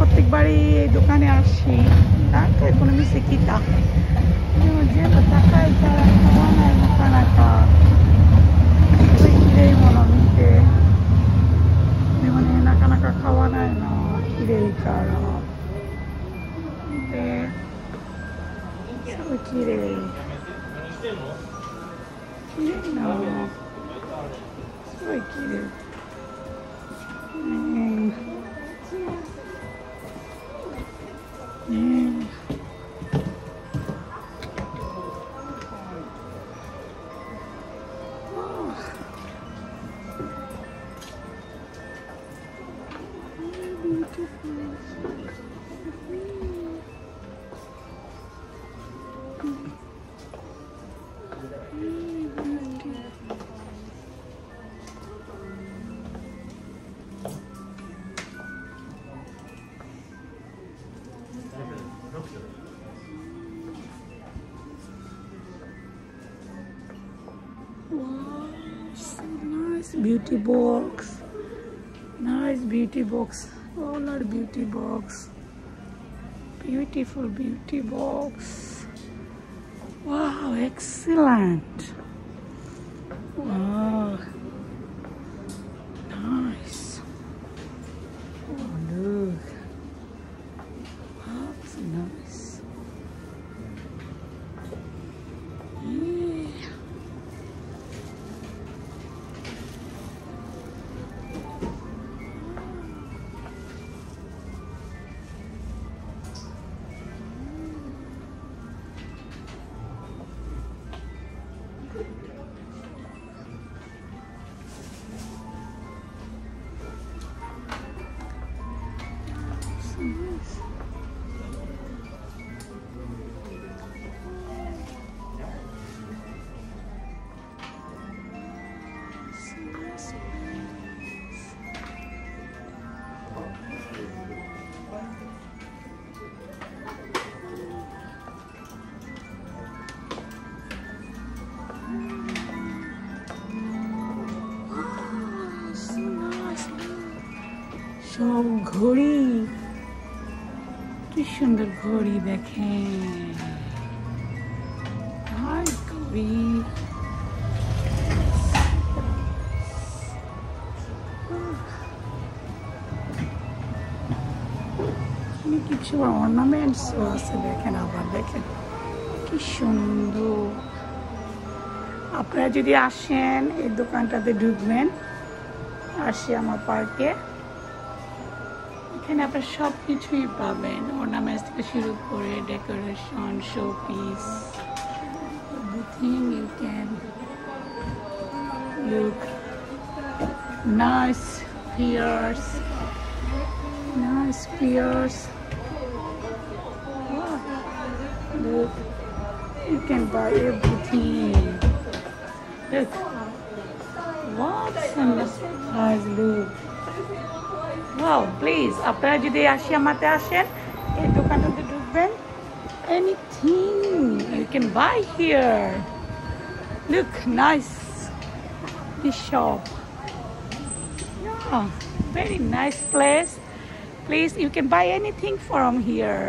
প্রত্যেকবারই এই দোকানে আসি ঢাকায় কোনো মিশে কিতা যে ঢাকায় তারা খাওয়া নাই না নাকা ওই কিরেই মনে মিতে মানে নাকা নাকা খাওয়া নাই না কিরেই কারা সব কিরেই কিরেই না সবাই কিরেই Mm. Beauty box. Nice beauty box. Are beauty box. Beautiful beauty box. Wow, excellent. Wow. সব ঘড়ি। কি সুন্দর ঘড়ি দেখেন। কিছু অর্নামেন্টসও আছে, দেখেন আবার, দেখেন। কি সুন্দর। আপনারা যদি আসেন এই দোকানটাতে ঢুকবেন, আসি আমার পার্কে এখানে আপনার সব কিছুই পাবেন অর্নামেন্টস থেকে শুরু করে decoration show piece everything you can look nice pears nice pears Wow. look you can buy everything look what a nice look wow please আপনারা যদি আশিয়ামাতে আসেন এই দোকানটাতে ঢুকবেন anything you can buy here look nice this shop very nice place please you can buy anything from here